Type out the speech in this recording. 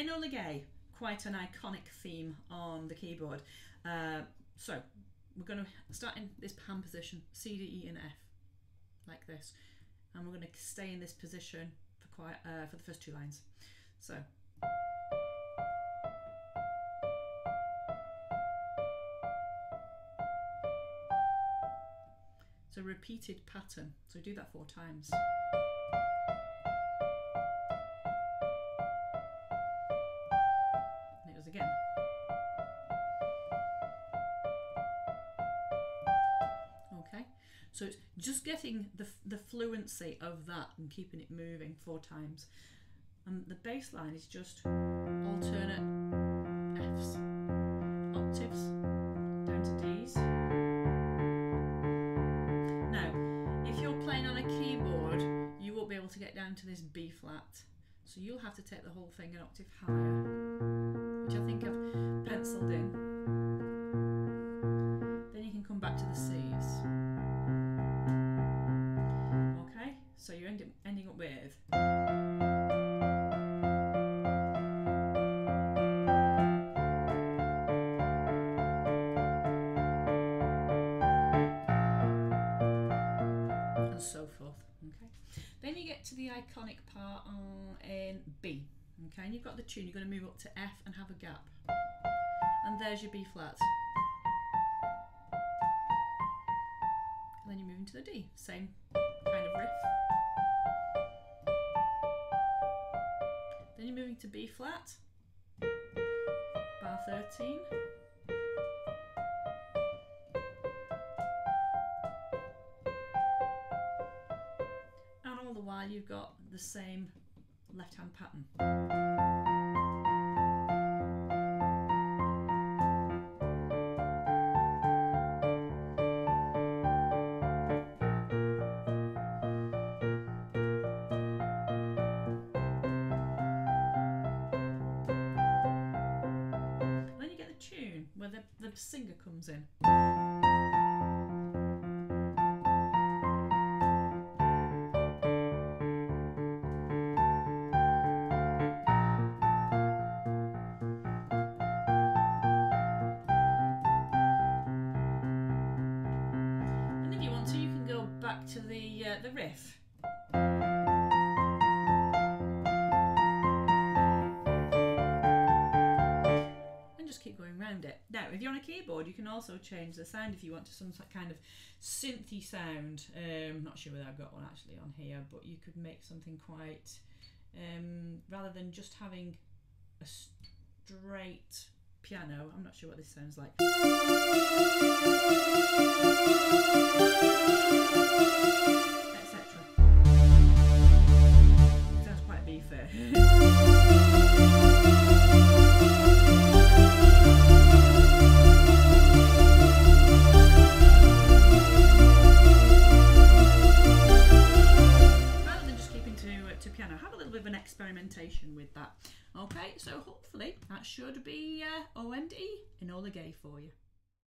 Enola Gay, quite an iconic theme on the keyboard. Uh, so we're going to start in this hand position, C, D, E, and F, like this, and we're going to stay in this position for quite uh, for the first two lines. So. It's a repeated pattern, so we do that four times. So it's just getting the, the fluency of that and keeping it moving four times. And the bass line is just alternate Fs, octaves, down to Ds. Now, if you're playing on a keyboard, you won't be able to get down to this B flat. So you'll have to take the whole thing an octave higher, which I think I've penciled in. Then you can come back to the Cs. Get to the iconic part on in B. Okay, and you've got the tune. You're going to move up to F and have a gap, and there's your B flat. And then you move into the D. Same kind of riff. Then you're moving to B flat, bar 13. While you've got the same left hand pattern. Then you get the tune where the, the singer comes in. To the uh, the riff. And just keep going round it. Now, if you're on a keyboard, you can also change the sound if you want to some kind of synthy sound. Um, not sure whether I've got one actually on here, but you could make something quite um, rather than just having a straight piano. I'm not sure what this sounds like. With that. Okay, so hopefully that should be uh, OMD the Gay for you.